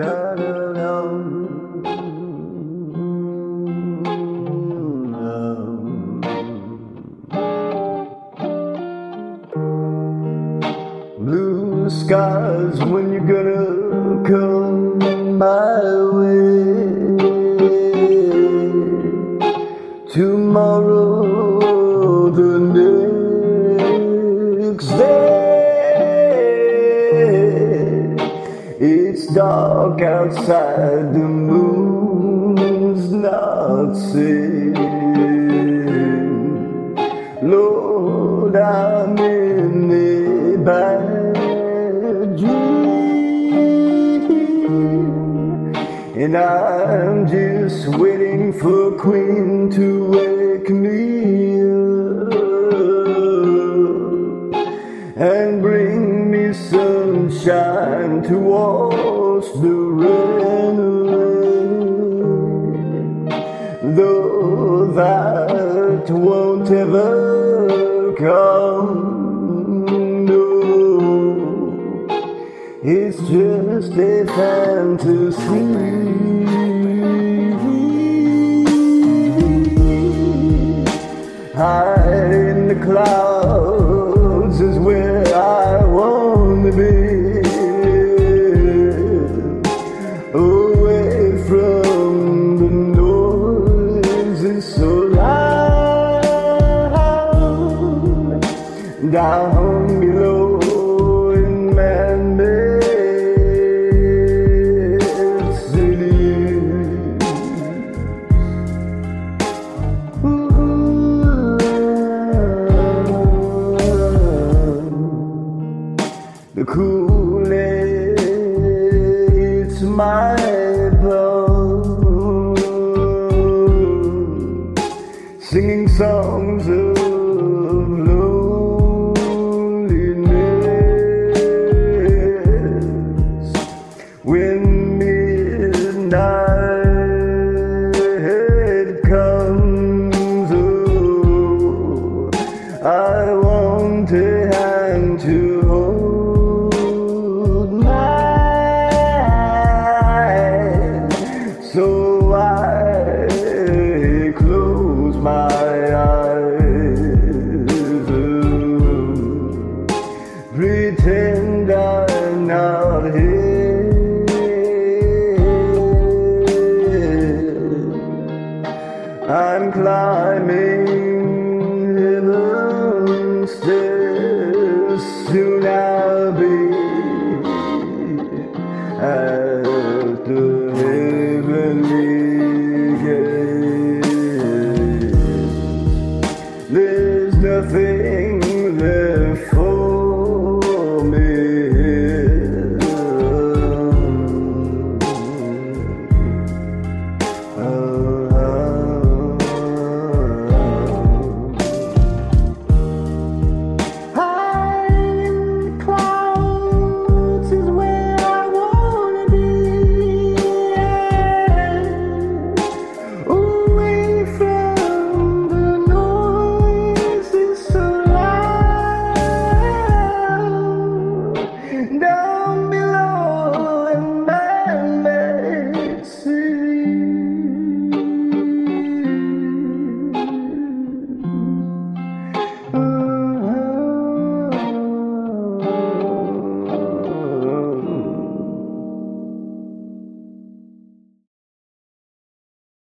Blue skies when you're gonna come It's dark outside, the moon's not seen. Lord, I'm in a bad dream. And I'm just waiting for Queen to wake me up and bring me sunshine to wash the rain away. Though that won't ever come, no, it's just a fantasy. High in the clouds Down below in man-made cities. The Kool-Aid's my blood, singing songs my eyes, oh, pretend I'm not here. I'm climbing heaven's stairs. Soon I'll be at nothing left for